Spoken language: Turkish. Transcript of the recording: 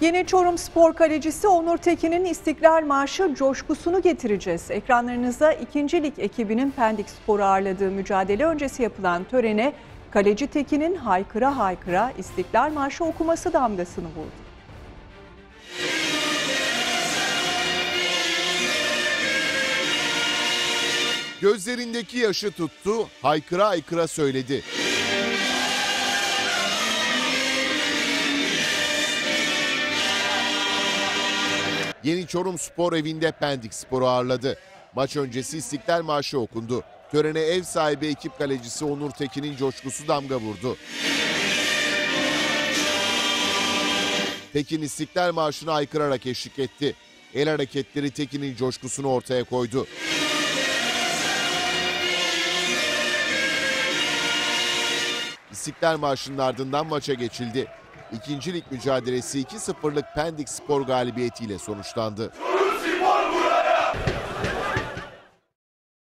Yeni Çorum Spor kalecisi Onur Tekin'in İstiklal Marşı coşkusunu getireceğiz. Ekranlarınıza 2. Lig ekibinin Pendik Spor'u ağırladığı mücadele öncesi yapılan törene kaleci Tekin'in haykıra haykıra İstiklal Marşı okuması damgasını vurdu. Gözlerindeki yaşı tuttu, haykıra haykıra söyledi. Yeni Çorum Spor evinde Pendik Spor'u ağırladı. Maç öncesi İstiklal Marşı okundu. Törene ev sahibi ekip kalecisi Onur Tekin'in coşkusu damga vurdu. Tekin İstiklal Marşı'na aykırarak eşlik etti. El hareketleri Tekin'in coşkusunu ortaya koydu. İstiklal Marşı'nın ardından maça geçildi. İkinci lig mücadelesi 2-0'lık Pendik Spor galibiyetiyle sonuçlandı.